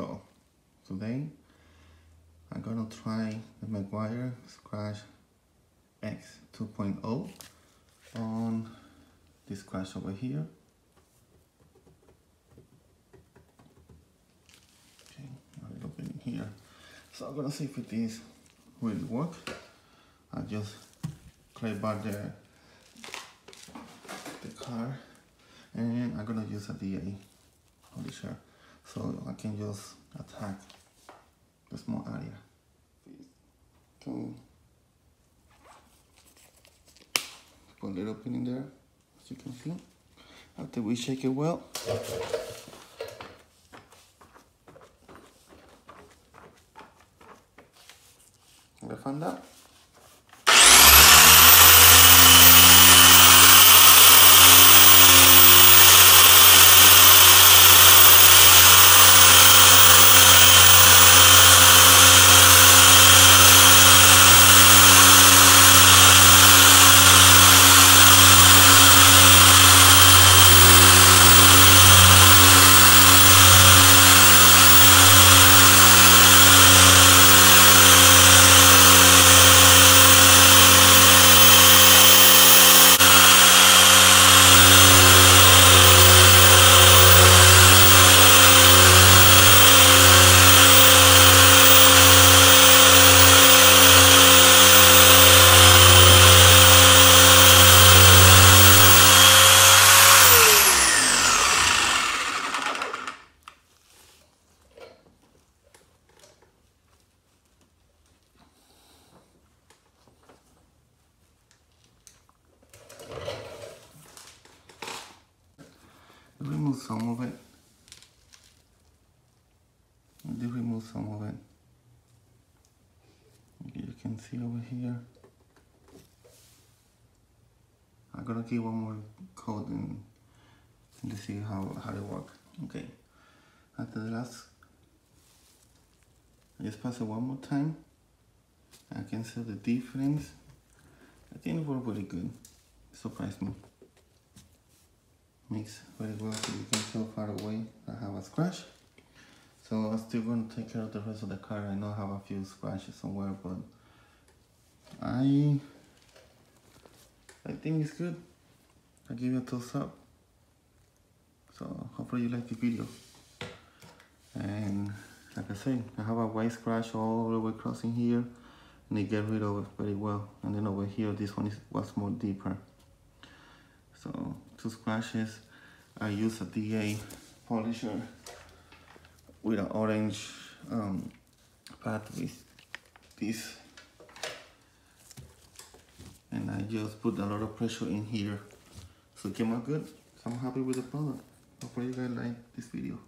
So today I'm gonna try the Meguiar Scratch X 2.0 on this scratch over here. Okay, a little bit in here. So I'm gonna see if it is really work. I just clay bar the the car and I'm gonna use a DA polisher so I can just attack the small area. So put a little pin in there, as you can see. After we shake it well, I found out. Remove some of it. I did remove some of it. You can see over here. I'm gonna give one more coat and, and see how, how it works. Okay. After the last, I just pass it one more time. I can see the difference. I think it worked really good. Surprised me mix very well so you can tell far away I have a scratch. So I'm still going to take care of the rest of the car. I know I have a few scratches somewhere, but I I think it's good. I give you a thumbs up. So hopefully you like the video. And like I said, I have a white scratch all the way crossing here and they get rid of it very well. And then over here, this one is, was more deeper. So two scratches. I use a DA polisher with an orange um, pad with this. And I just put a lot of pressure in here. So it came out good. So I'm happy with the product. Hopefully you guys like this video.